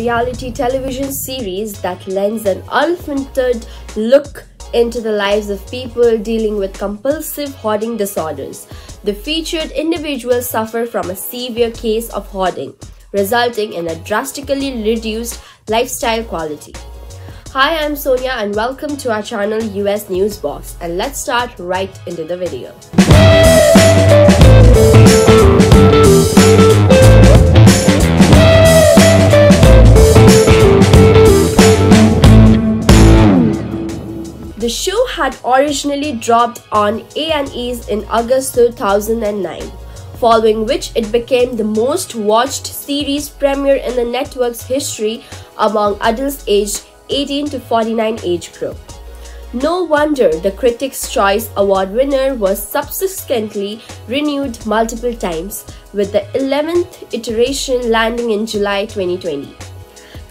reality television series that lends an unfiltered look into the lives of people dealing with compulsive hoarding disorders. The featured individuals suffer from a severe case of hoarding, resulting in a drastically reduced lifestyle quality. Hi, I'm Sonia and welcome to our channel US News Box and let's start right into the video. Show had originally dropped on A&E's in August 2009, following which it became the most watched series premiere in the network's history among adults aged 18 to 49 age group. No wonder the Critics' Choice Award winner was subsequently renewed multiple times, with the 11th iteration landing in July 2020.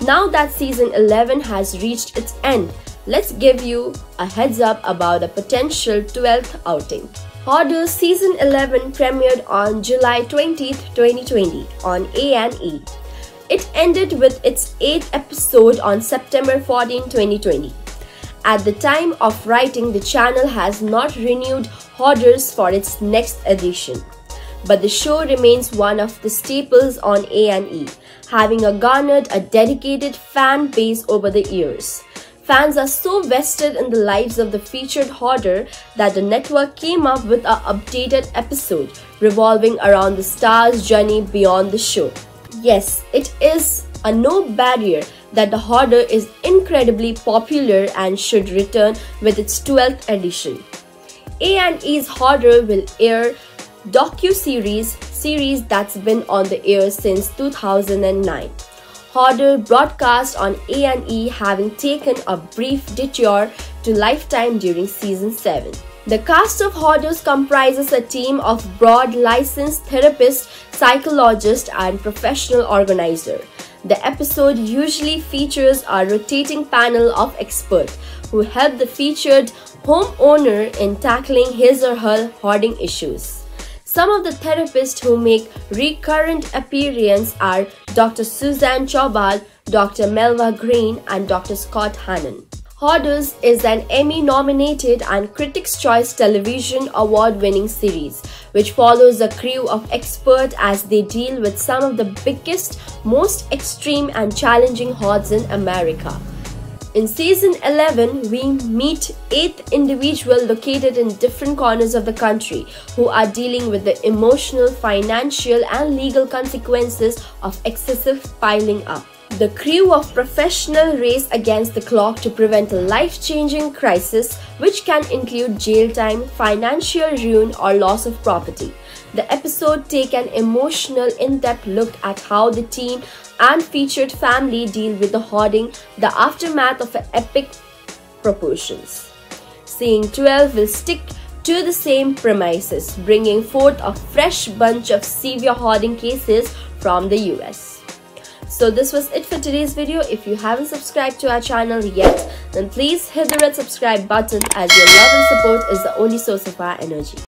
Now that season 11 has reached its end, let's give you a heads up about a potential 12th outing. Hoarders Season 11 premiered on July 20, 2020 on A&E. It ended with its 8th episode on September 14, 2020. At the time of writing, the channel has not renewed Hoarders for its next edition. But the show remains one of the staples on A&E, having garnered a dedicated fan base over the years. Fans are so vested in the lives of the featured hoarder that the network came up with an updated episode revolving around the star's journey beyond the show. Yes, it is a no barrier that the hoarder is incredibly popular and should return with its 12th edition. A&E's Hoarder will air docu-series series that's been on the air since 2009. Hoarder broadcast on A&E having taken a brief detour to Lifetime during season 7. The cast of Hoarders comprises a team of broad licensed therapists, psychologists, and professional organizer. The episode usually features a rotating panel of experts who help the featured homeowner in tackling his or her hoarding issues. Some of the therapists who make recurrent appearance are Dr. Suzanne Chabaud, Dr. Melva Green, and Dr. Scott Hannon. Hoarders is an Emmy-nominated and Critics' Choice Television Award-winning series, which follows a crew of experts as they deal with some of the biggest, most extreme and challenging hoards in America. In season 11, we meet 8 individuals located in different corners of the country who are dealing with the emotional, financial, and legal consequences of excessive piling up. The crew of professional race against the clock to prevent a life-changing crisis which can include jail time, financial ruin or loss of property. The episode take an emotional in-depth look at how the team and featured family deal with the hoarding, the aftermath of epic proportions. Seeing 12 will stick to the same premises, bringing forth a fresh bunch of severe hoarding cases from the US. So this was it for today's video. If you haven't subscribed to our channel yet, then please hit the red subscribe button as your love and support is the only source of our energy.